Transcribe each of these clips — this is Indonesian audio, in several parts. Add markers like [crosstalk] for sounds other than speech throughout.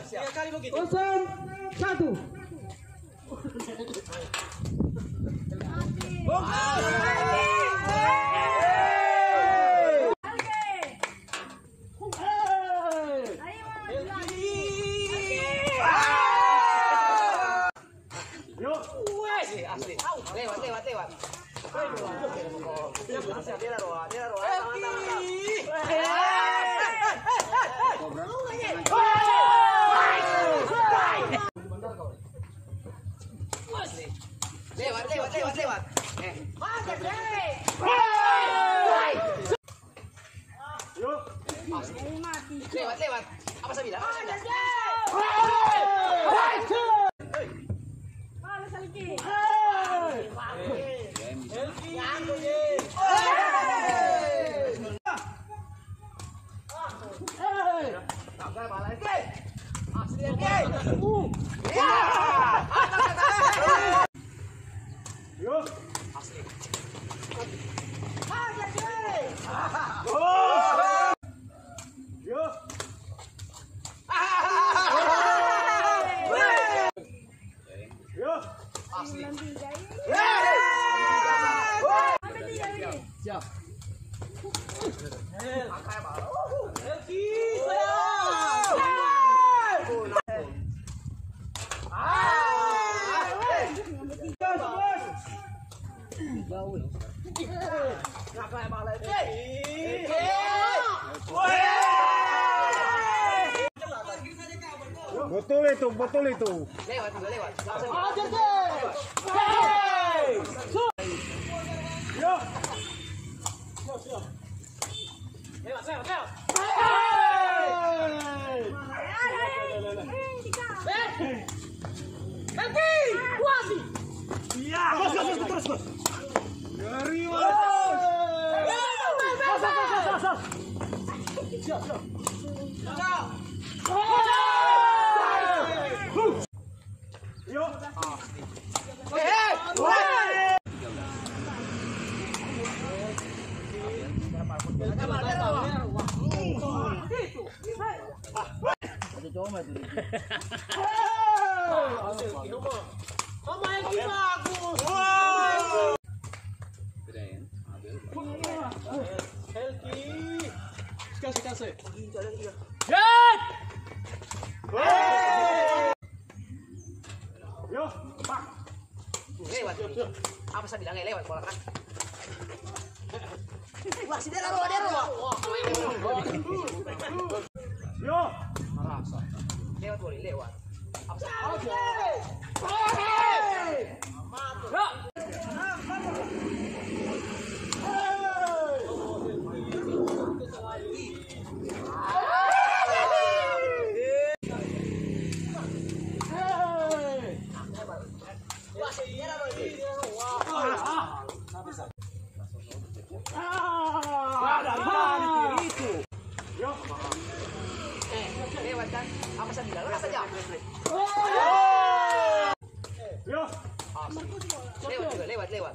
Tiga kali begitu. Kosong satu. Lewat, lewat, lewat. Dia roa, dia roa. Asli. Lewat, lewat, lewat, lewat. Eh. Lewat, lewat. Apa saya bilang? Go. Betul itu, betul itu. Lewat juga lewat. Langsung. Lewat, lewat, lewat. 加油！加油！有啊！来！来！来！来来来来来！哇！太帅了！我就这么的。哈哈哈！哇！我买的比他好。Lewat. Apa saya bilang lewat bola kan? Roa. Lewat boleh, lewat. Apa saya Eh, lewat kan? Apa saya bilang? Lewat. Lewat lewat,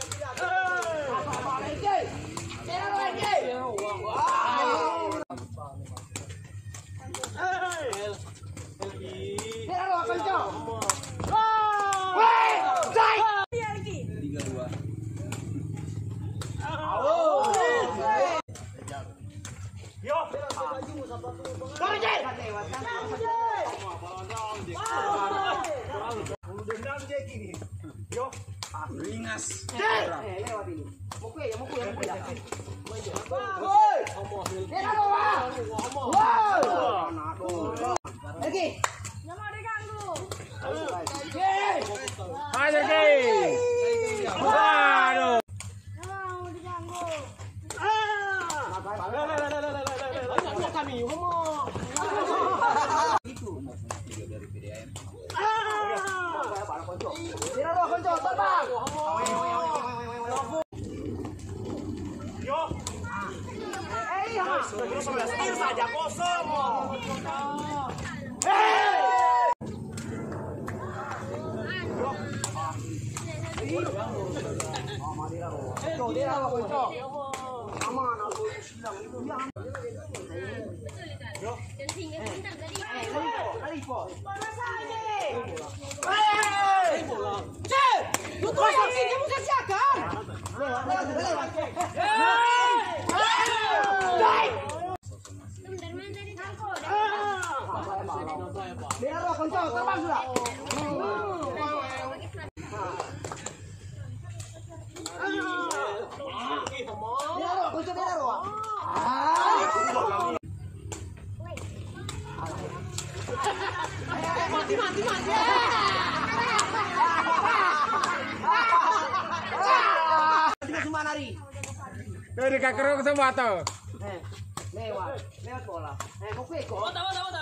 Dendam dia gini. Yo. Ringas. Eh, lewat ini. Mukul ya, mukul ya, mukul ya. Woi. Dia apa, Pak? Wow. Lagi. Jangan diganggu. 大家报上我啊哎有多少斤给我个价格 Mati, mati, mati. Tidak semua nari. Tuh di kakerok semua tuh. Eh, lewat, lewat bola. Eh, kau kue kok. Bota, bota, bota.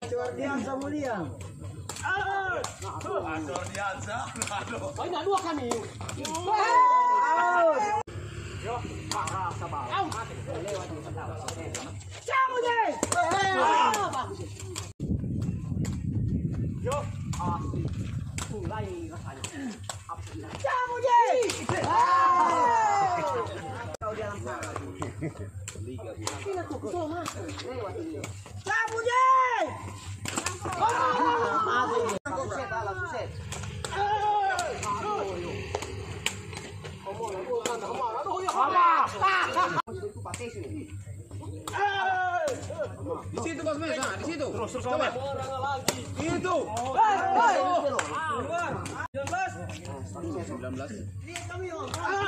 Dua kami. Asli. Mulai rasanya. Apa sih? Kamu deh. Kau di dalam sana. Ini aku kesel masuk. Lewat ini. Kamu deh. Langsung set, ah, langsung set. Itu pakai sini. Di situ Bos Mes, nah, di situ. Terus terus coba. Itu. Keluar. 19. 19.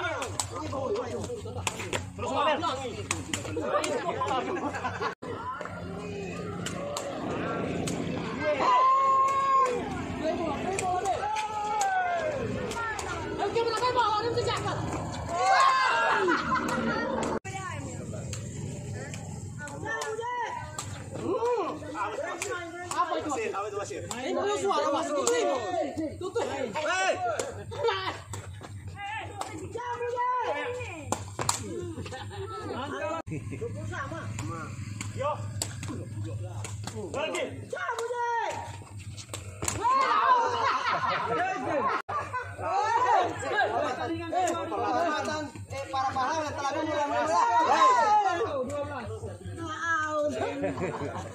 Ini belum suara masuk itu. Tutup. Eh para pahlawan telah mulai [laughs]